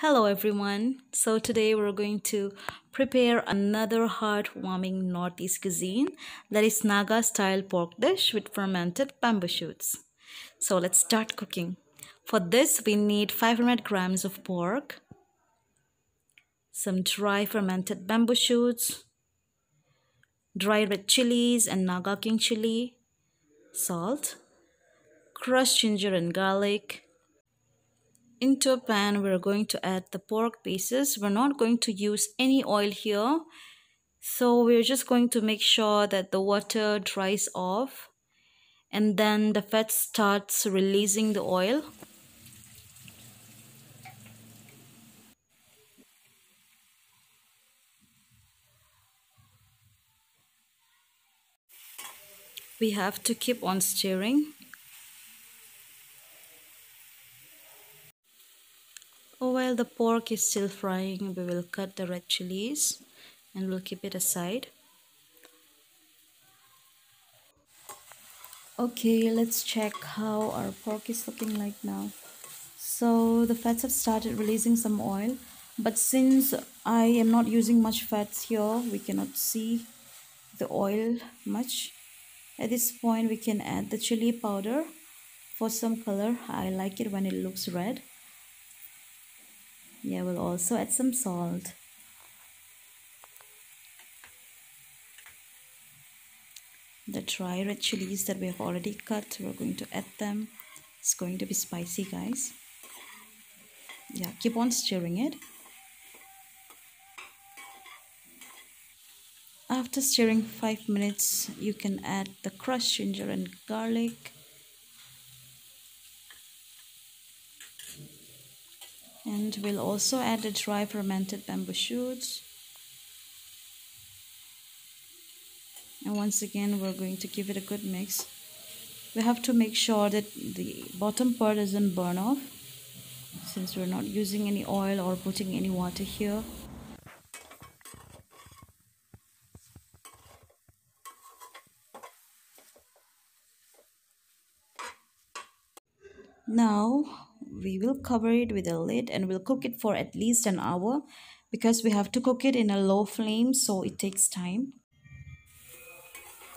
Hello everyone. So today we're going to prepare another heartwarming Northeast cuisine that is Naga style pork dish with fermented bamboo shoots. So let's start cooking. For this we need 500 grams of pork, some dry fermented bamboo shoots, dry red chilies and Naga king chili, salt, crushed ginger and garlic, into a pan we're going to add the pork pieces. We're not going to use any oil here. So we're just going to make sure that the water dries off and then the fat starts releasing the oil. We have to keep on stirring Oh, while the pork is still frying, we will cut the red chilies and we'll keep it aside. Okay, let's check how our pork is looking like now. So the fats have started releasing some oil, but since I am not using much fats here, we cannot see the oil much. At this point, we can add the chili powder for some color. I like it when it looks red yeah we'll also add some salt. The dry red chilies that we have already cut we're going to add them. It's going to be spicy guys. Yeah keep on stirring it. After stirring 5 minutes you can add the crushed ginger and garlic and we'll also add the dry fermented bamboo shoots. And once again we're going to give it a good mix. We have to make sure that the bottom part doesn't burn off since we're not using any oil or putting any water here. Now we will cover it with a lid and we'll cook it for at least an hour because we have to cook it in a low flame so it takes time.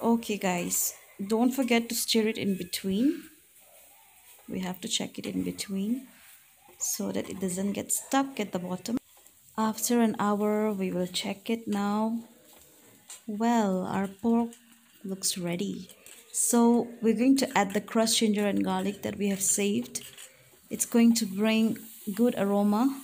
Okay guys. Don't forget to stir it in between. We have to check it in between so that it doesn't get stuck at the bottom. After an hour we will check it now. Well our pork looks ready. So we're going to add the crushed ginger and garlic that we have saved it's going to bring good aroma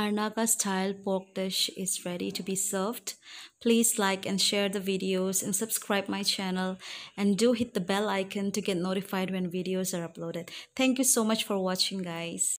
our Naga style pork dish is ready to be served. Please like and share the videos and subscribe my channel and do hit the bell icon to get notified when videos are uploaded. Thank you so much for watching guys.